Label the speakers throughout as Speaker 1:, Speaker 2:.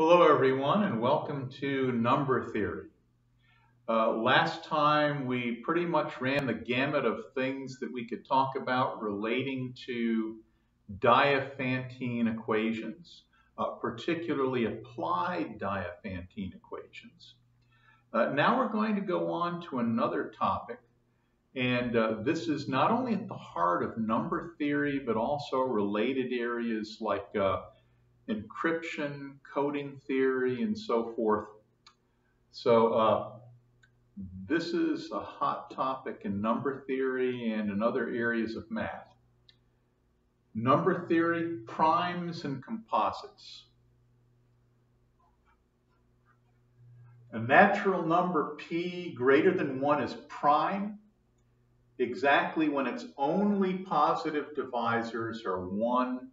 Speaker 1: Hello, everyone, and welcome to number theory. Uh, last time we pretty much ran the gamut of things that we could talk about relating to Diophantine equations, uh, particularly applied Diophantine equations. Uh, now we're going to go on to another topic, and uh, this is not only at the heart of number theory, but also related areas like uh, encryption, coding theory, and so forth. So uh, this is a hot topic in number theory and in other areas of math. Number theory, primes and composites. A natural number p greater than 1 is prime exactly when its only positive divisors are 1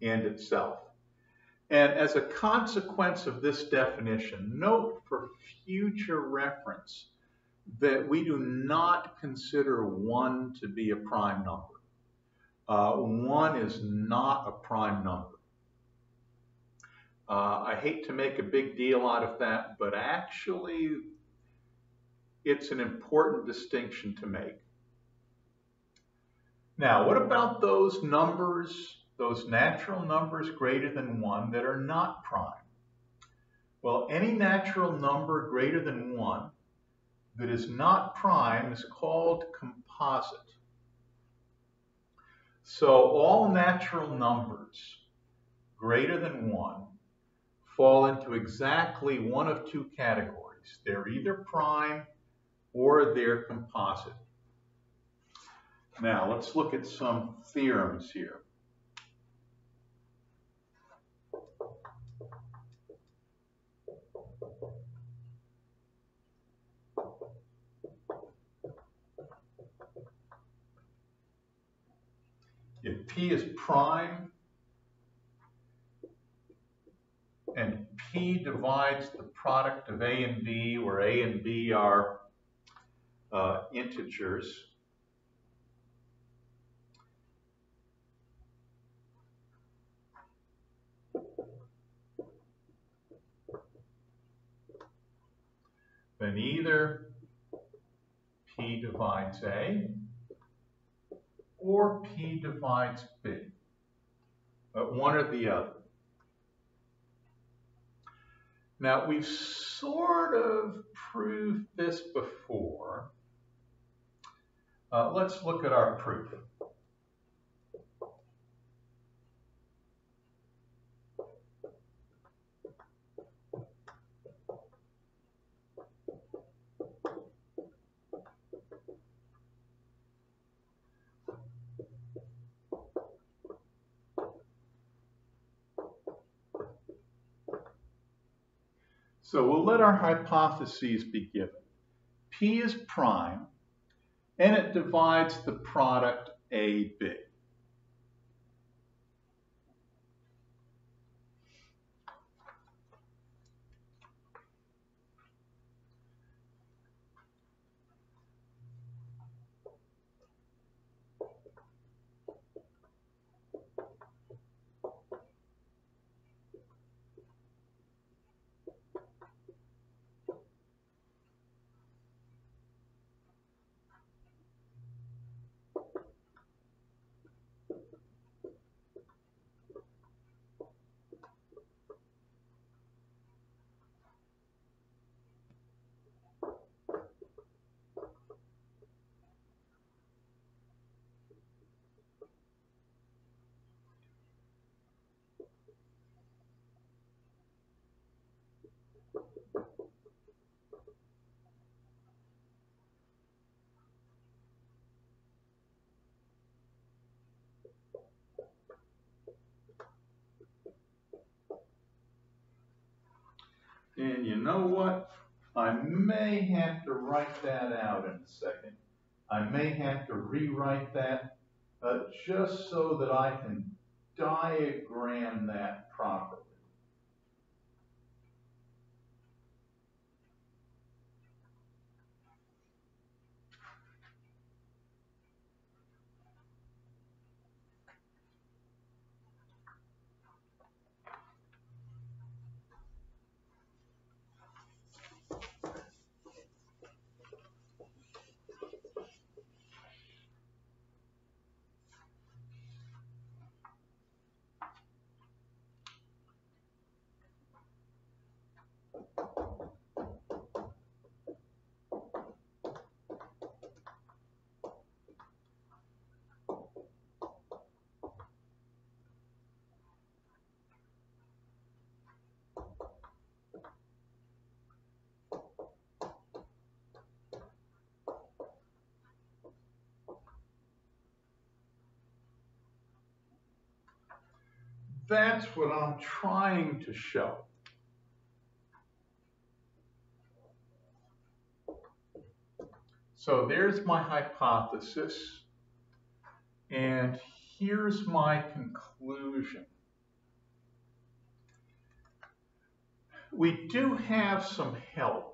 Speaker 1: and itself. And as a consequence of this definition, note for future reference that we do not consider 1 to be a prime number. Uh, 1 is not a prime number. Uh, I hate to make a big deal out of that, but actually it's an important distinction to make. Now, what about those numbers those natural numbers greater than 1 that are not prime? Well, any natural number greater than 1 that is not prime is called composite. So all natural numbers greater than 1 fall into exactly one of two categories. They're either prime or they're composite. Now let's look at some theorems here. P is prime and P divides the product of A and B, where A and B are uh, integers, then either P divides A or P divides B, but one or the other. Now, we've sort of proved this before. Uh, let's look at our proof. So we'll let our hypotheses be given. P is prime, and it divides the product AB. And you know what? I may have to write that out in a second. I may have to rewrite that uh, just so that I can diagram that properly. That's what I'm trying to show. So there's my hypothesis, and here's my conclusion. We do have some help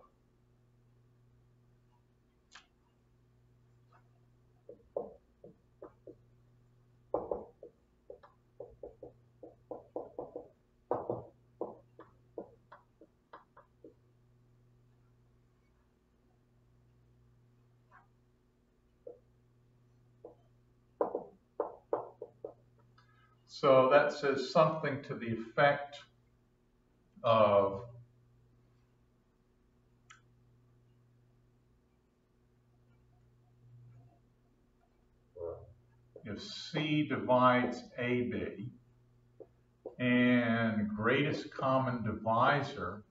Speaker 1: So that says something to the effect of if C divides AB and greatest common divisor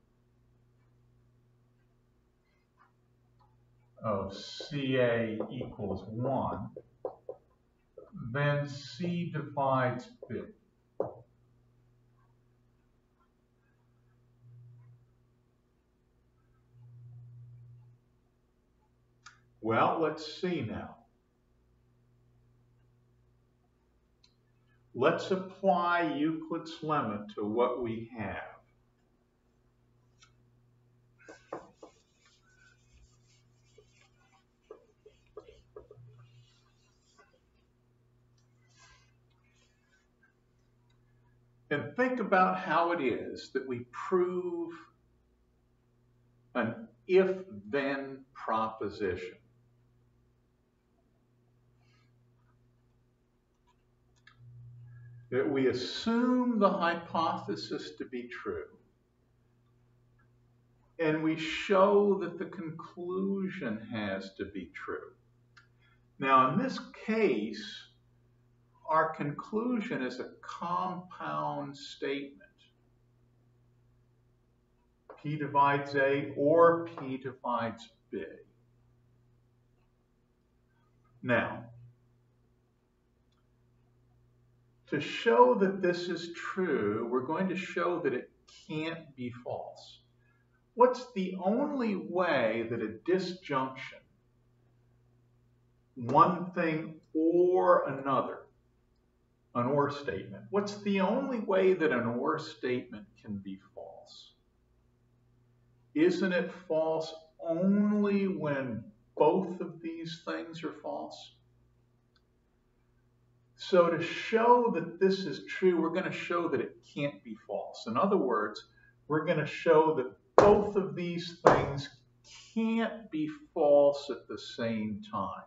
Speaker 1: of CA equals 1, then C divides B. Well, let's see now. Let's apply Euclid's lemma to what we have. And think about how it is that we prove an if-then proposition. That we assume the hypothesis to be true, and we show that the conclusion has to be true. Now, in this case, our conclusion is a compound statement. P divides A or P divides B. Now, to show that this is true, we're going to show that it can't be false. What's the only way that a disjunction, one thing or another, an or statement. What's the only way that an or statement can be false? Isn't it false only when both of these things are false? So to show that this is true, we're going to show that it can't be false. In other words, we're going to show that both of these things can't be false at the same time.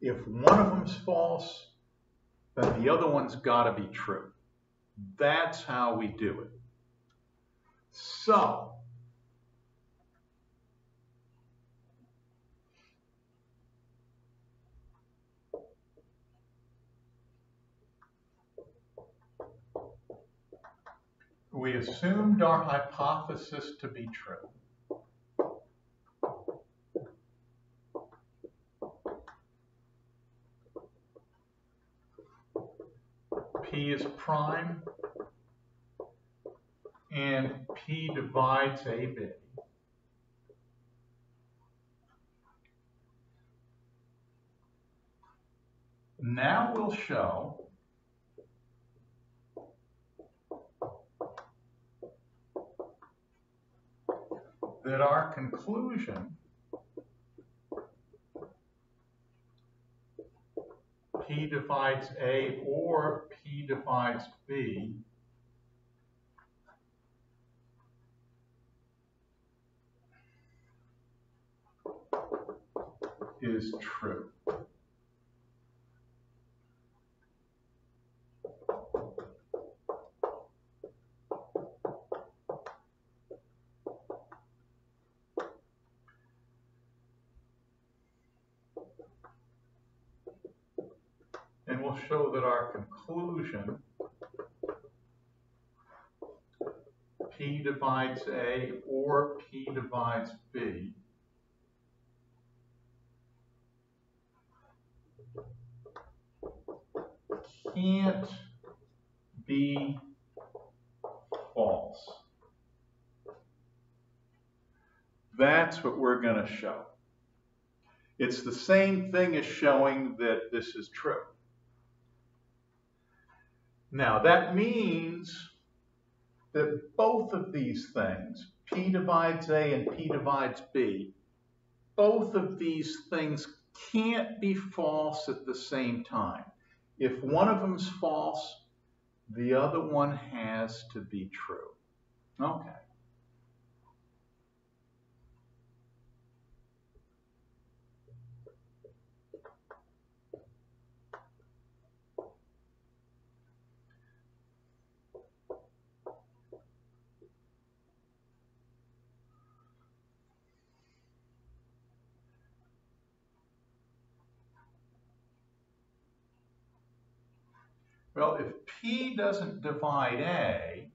Speaker 1: If one of them's false, then the other one's got to be true. That's how we do it. So, we assumed our hypothesis to be true. P is prime and P divides AB. Now we'll show that our conclusion P divides A or P divides B is true. Show that our conclusion P divides A or P divides B can't be false. That's what we're going to show. It's the same thing as showing that this is true. Now, that means that both of these things, P divides A and P divides B, both of these things can't be false at the same time. If one of them's false, the other one has to be true. Okay. Well, if P doesn't divide A,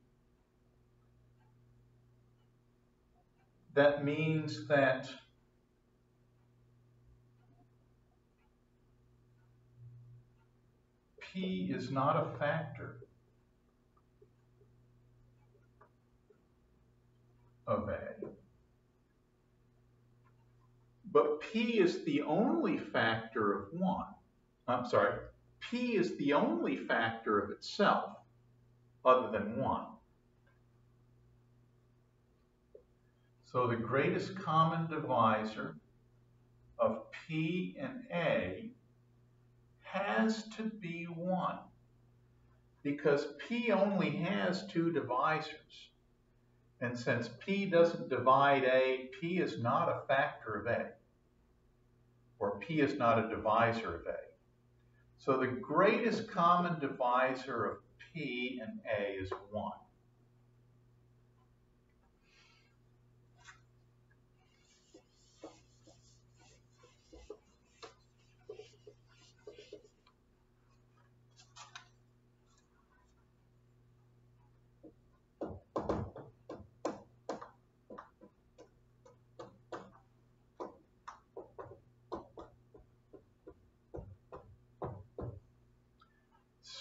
Speaker 1: that means that P is not a factor of A. But P is the only factor of 1. I'm sorry, P is the only factor of itself other than 1. So the greatest common divisor of P and A has to be 1 because P only has two divisors. And since P doesn't divide A, P is not a factor of A, or P is not a divisor of A. So the greatest common divisor of P and A is 1.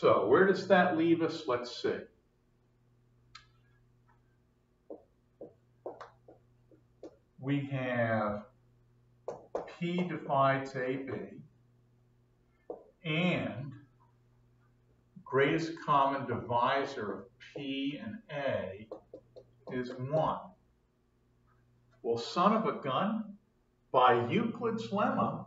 Speaker 1: So where does that leave us? Let's see. We have P divides AB and greatest common divisor of P and A is 1. Well, son of a gun, by Euclid's lemma,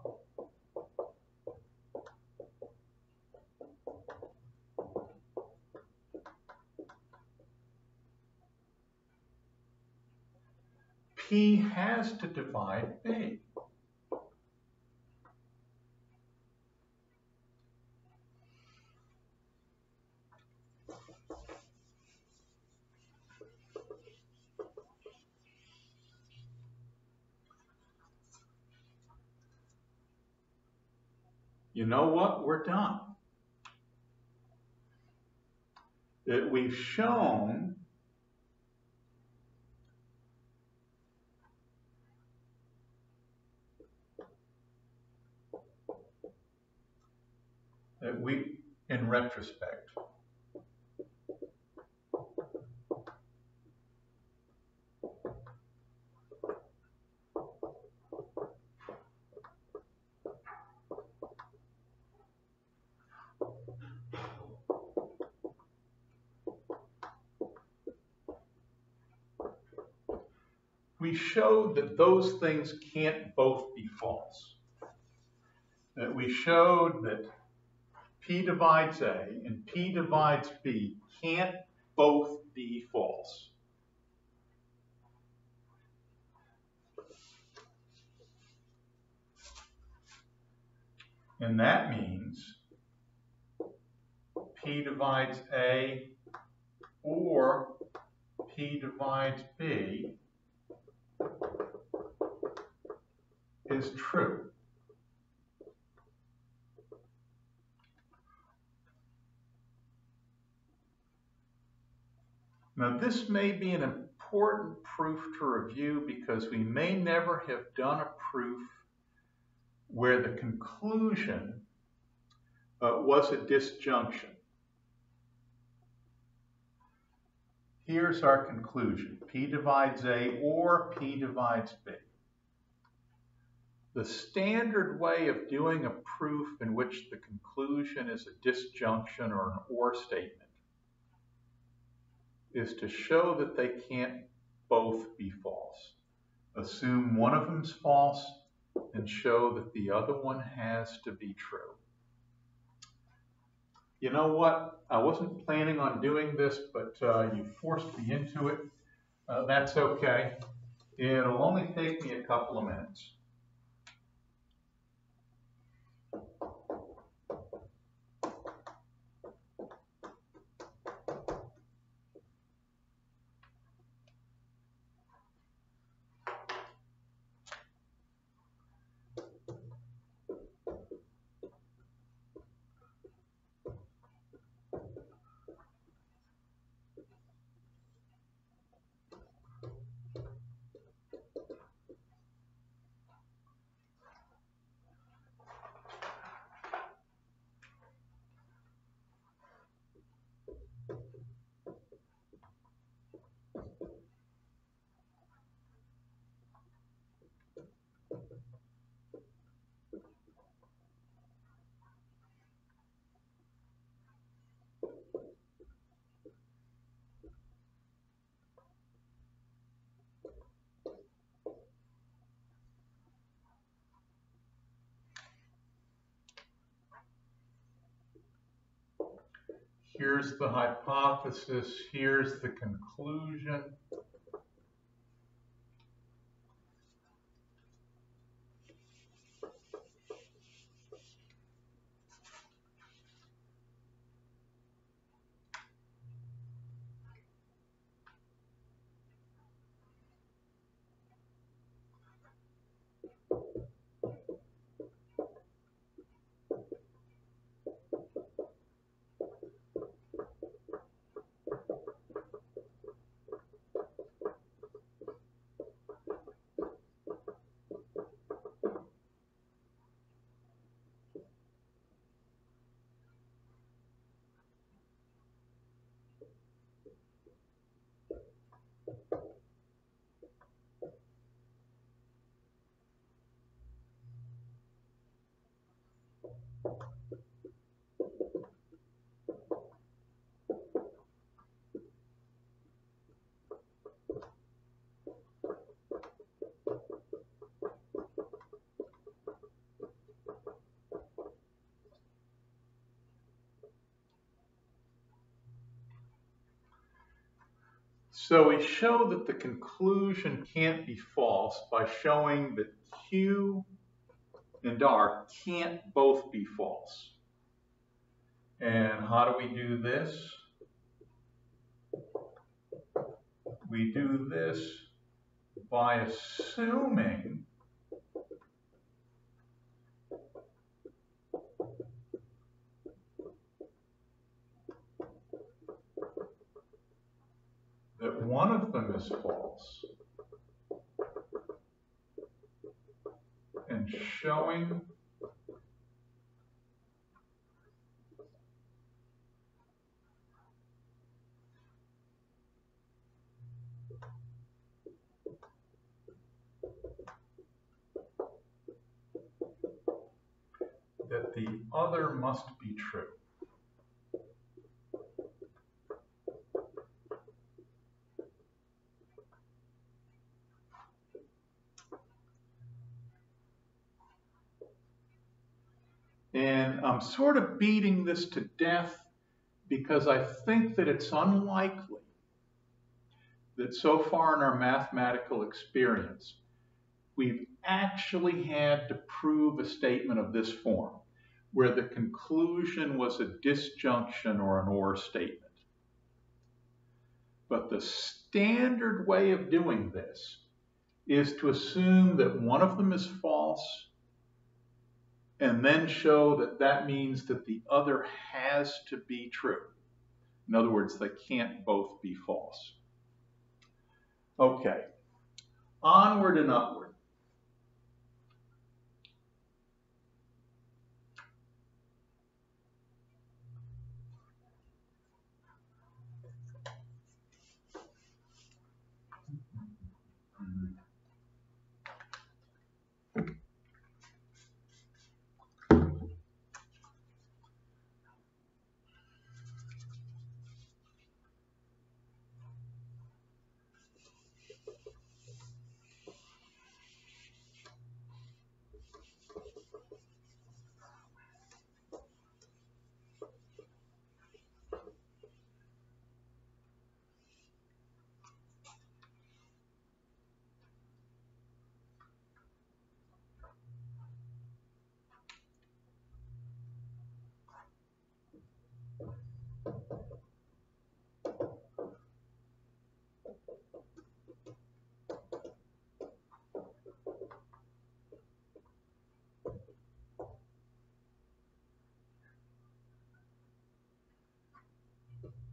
Speaker 1: P has to divide B. You know what? We're done. That we've shown that we, in retrospect, we showed that those things can't both be false. That we showed that P divides A and P divides B can't both be false. And that means P divides A or P divides B is true. Now, this may be an important proof to review because we may never have done a proof where the conclusion uh, was a disjunction. Here's our conclusion. P divides A or P divides B. The standard way of doing a proof in which the conclusion is a disjunction or an or statement is to show that they can't both be false. Assume one of them's false and show that the other one has to be true. You know what? I wasn't planning on doing this, but uh, you forced me into it. Uh, that's okay. It'll only take me a couple of minutes. Here's the hypothesis, here's the conclusion. So we show that the conclusion can't be false by showing that Q and R can't both be false. And how do we do this? We do this by assuming that one of them is false and showing that the other must be true. And I'm sort of beating this to death because I think that it's unlikely that so far in our mathematical experience, we've actually had to prove a statement of this form, where the conclusion was a disjunction or an or statement. But the standard way of doing this is to assume that one of them is false and then show that that means that the other has to be true. In other words, they can't both be false. Okay, onward and upward.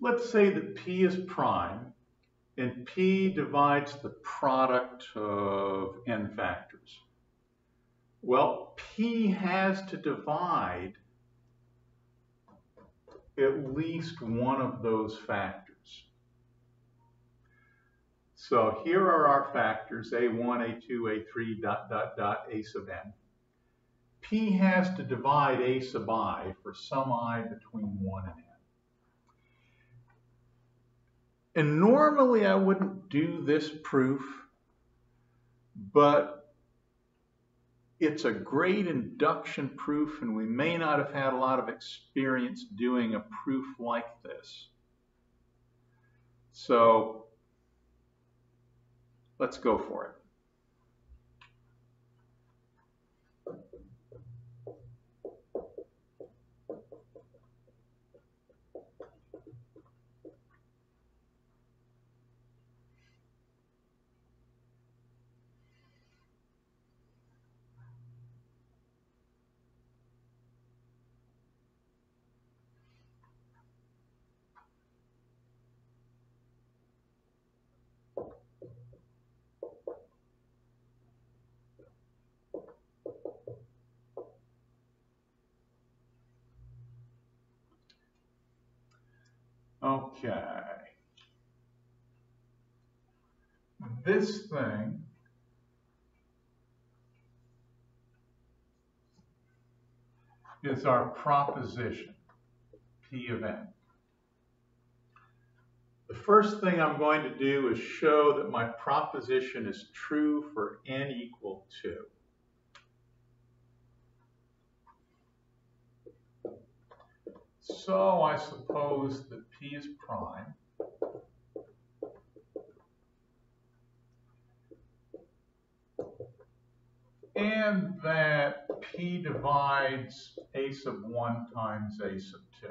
Speaker 1: let's say that P is prime and P divides the product of n factors. Well, P has to divide at least one of those factors. So here are our factors, A1, A2, A3, dot, dot, dot, A sub n. P has to divide A sub i for some i between 1 and n. And normally I wouldn't do this proof, but it's a great induction proof and we may not have had a lot of experience doing a proof like this. So let's go for it. Okay. This thing is our proposition, P of n. The first thing I'm going to do is show that my proposition is true for n equal 2. So I suppose that P is prime. And that P divides A sub 1 times A sub 2.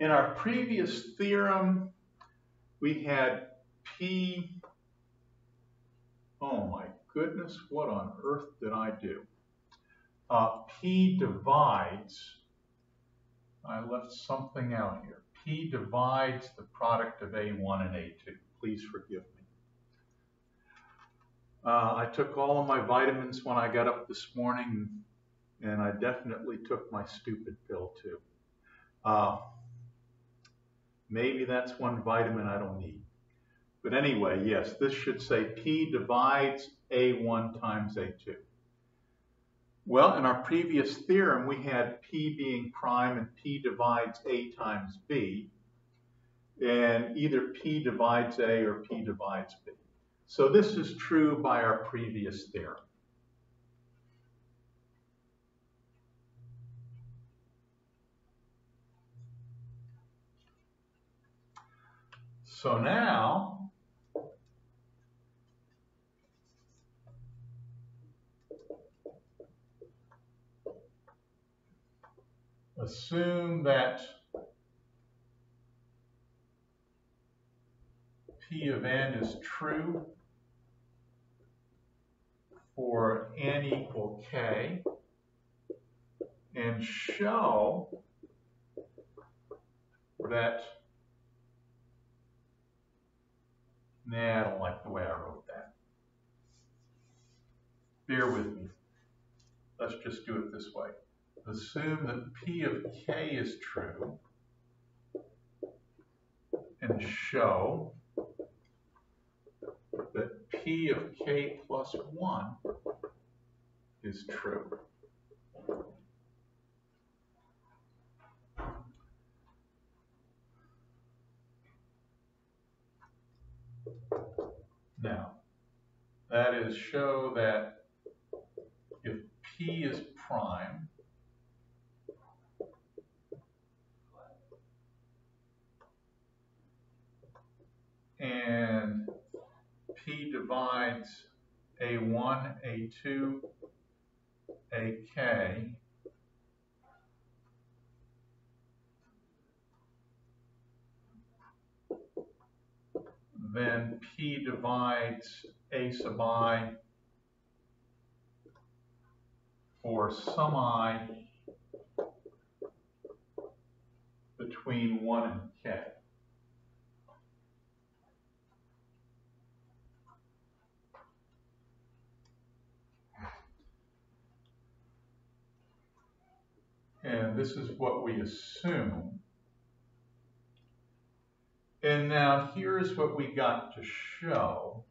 Speaker 1: In our previous theorem, we had P, oh my goodness, what on earth did I do? Uh, P divides, I left something out here. P divides the product of A1 and A2. Please forgive me. Uh, I took all of my vitamins when I got up this morning, and I definitely took my stupid pill too. Uh, Maybe that's one vitamin I don't need. But anyway, yes, this should say P divides A1 times A2. Well, in our previous theorem, we had P being prime and P divides A times B. And either P divides A or P divides B. So this is true by our previous theorem. So now, assume that P of n is true for n equal k and show that Nah, I don't like the way I wrote that. Bear with me. Let's just do it this way. Assume that P of K is true and show P of K plus 1 is true. Now, that is show that if P is prime, P divides A1, A2, AK then P divides A sub for some i between 1 and k. And this is what we assume. And now here's what we got to show.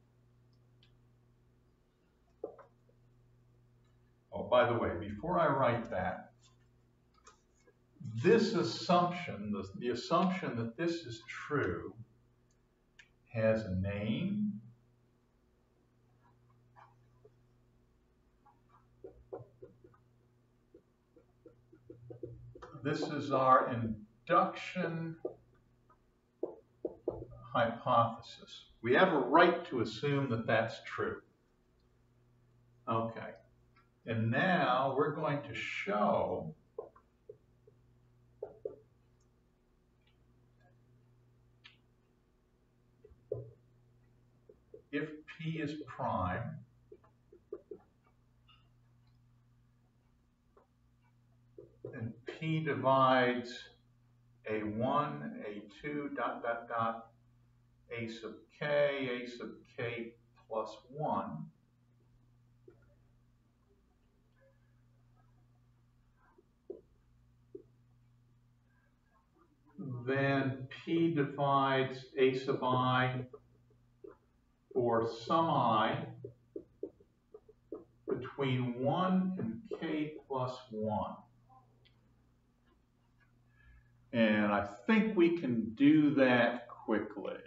Speaker 1: By the way, before I write that, this assumption, the, the assumption that this is true, has a name, this is our induction hypothesis. We have a right to assume that that's true. Okay. And now we're going to show if P is prime, and P divides A1, A2, dot, dot, dot, A sub K, A sub K plus 1, then P divides A sub i for some i between 1 and k plus 1. And I think we can do that quickly.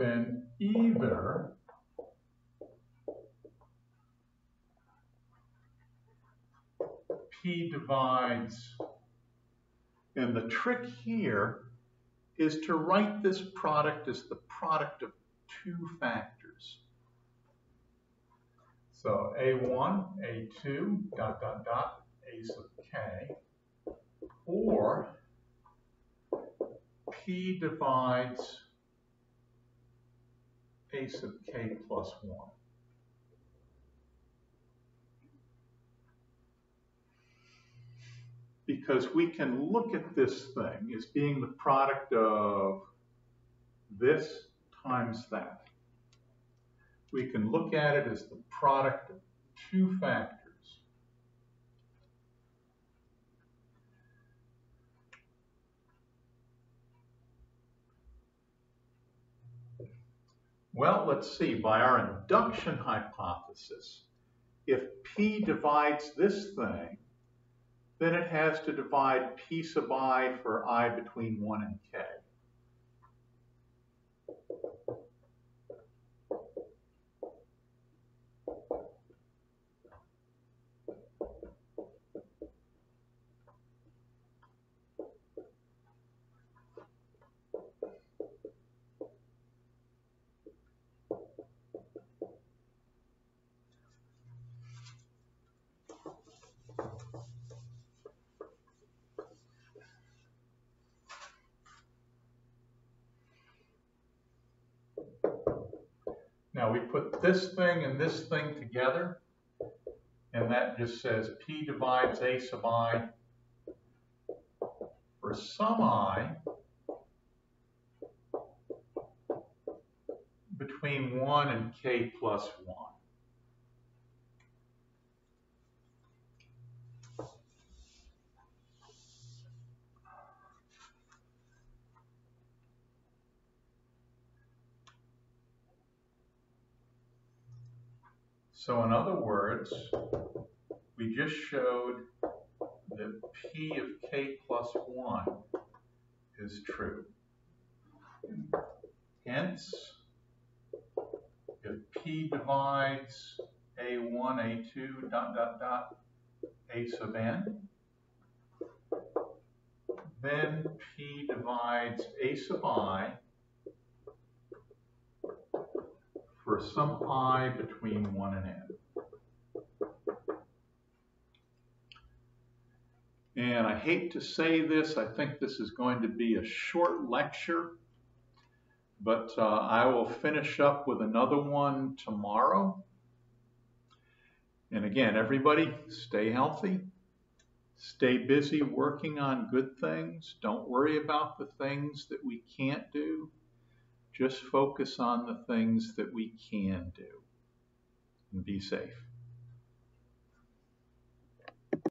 Speaker 1: Then either P divides, and the trick here is to write this product as the product of two factors. So A1, A2, dot, dot, dot, A sub k, or P divides a sub k plus 1. Because we can look at this thing as being the product of this times that. We can look at it as the product of two factors. Well, let's see, by our induction hypothesis, if P divides this thing, then it has to divide P sub i for i between 1 and k. Now we put this thing and this thing together, and that just says P divides A sub i for some i between 1 and k plus 1. So in other words, we just showed that P of k plus 1 is true. Hence, if P divides A1, A2, dot, dot, dot, A sub n, then P divides A sub i some i between 1 and n. And I hate to say this, I think this is going to be a short lecture, but uh, I will finish up with another one tomorrow. And again, everybody, stay healthy, stay busy working on good things. Don't worry about the things that we can't do. Just focus on the things that we can do and be safe.